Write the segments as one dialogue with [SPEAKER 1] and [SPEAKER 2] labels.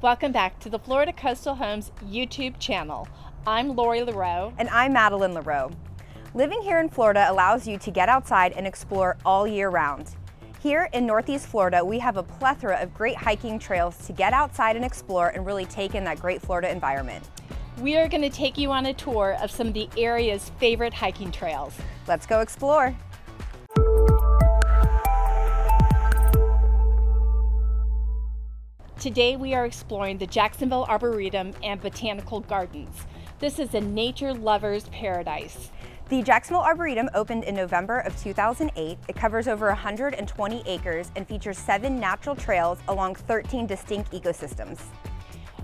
[SPEAKER 1] Welcome back to the Florida Coastal Homes YouTube channel. I'm Lori Lareau.
[SPEAKER 2] And I'm Madelyn Lareau. Living here in Florida allows you to get outside and explore all year round. Here in Northeast Florida, we have a plethora of great hiking trails to get outside and explore and really take in that great Florida environment.
[SPEAKER 1] We are going to take you on a tour of some of the area's favorite hiking trails.
[SPEAKER 2] Let's go explore.
[SPEAKER 1] Today we are exploring the Jacksonville Arboretum and Botanical Gardens. This is a nature lover's paradise.
[SPEAKER 2] The Jacksonville Arboretum opened in November of 2008. It covers over 120 acres and features seven natural trails along 13 distinct ecosystems.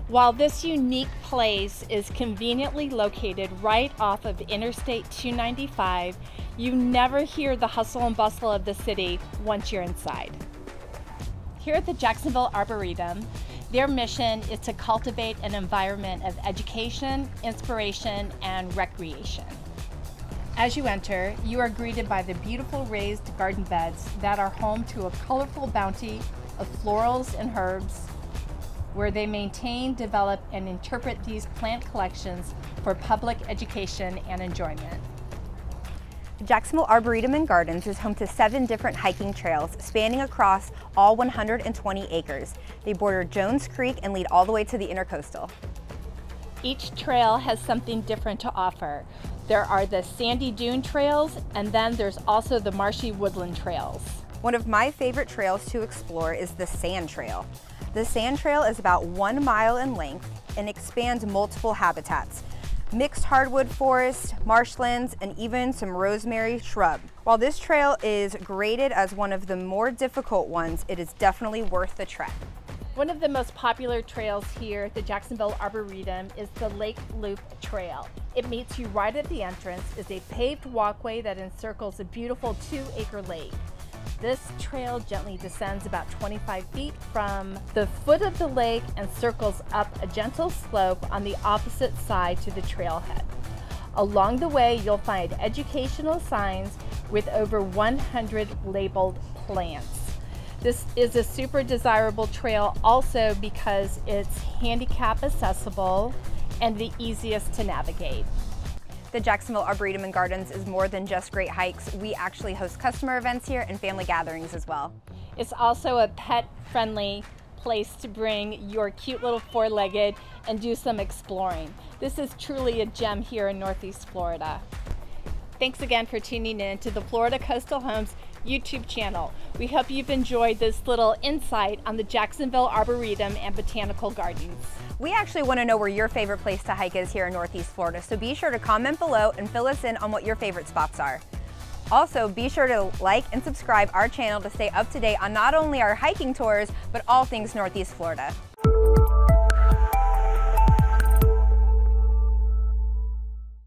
[SPEAKER 1] While this unique place is conveniently located right off of Interstate 295, you never hear the hustle and bustle of the city once you're inside. Here at the Jacksonville Arboretum, their mission is to cultivate an environment of education, inspiration, and recreation. As you enter, you are greeted by the beautiful raised garden beds that are home to a colorful bounty of florals and herbs, where they maintain, develop, and interpret these plant collections for public education and enjoyment.
[SPEAKER 2] Jacksonville Arboretum and Gardens is home to seven different hiking trails spanning across all 120 acres. They border Jones Creek and lead all the way to the Intercoastal.
[SPEAKER 1] Each trail has something different to offer. There are the sandy dune trails and then there's also the marshy woodland trails.
[SPEAKER 2] One of my favorite trails to explore is the Sand Trail. The Sand Trail is about one mile in length and expands multiple habitats mixed hardwood forest, marshlands, and even some rosemary shrub. While this trail is graded as one of the more difficult ones, it is definitely worth the trek.
[SPEAKER 1] One of the most popular trails here at the Jacksonville Arboretum is the Lake Loop Trail. It meets you right at the entrance, is a paved walkway that encircles a beautiful two acre lake. This trail gently descends about 25 feet from the foot of the lake and circles up a gentle slope on the opposite side to the trailhead. Along the way, you'll find educational signs with over 100 labeled plants. This is a super desirable trail also because it's handicap accessible and the easiest to navigate.
[SPEAKER 2] The Jacksonville Arboretum and Gardens is more than just great hikes. We actually host customer events here and family gatherings as well.
[SPEAKER 1] It's also a pet-friendly place to bring your cute little four-legged and do some exploring. This is truly a gem here in Northeast Florida. Thanks again for tuning in to the Florida Coastal Homes YouTube channel. We hope you've enjoyed this little insight on the Jacksonville Arboretum and Botanical Gardens.
[SPEAKER 2] We actually want to know where your favorite place to hike is here in Northeast Florida, so be sure to comment below and fill us in on what your favorite spots are. Also, be sure to like and subscribe our channel to stay up to date on not only our hiking tours, but all things Northeast Florida.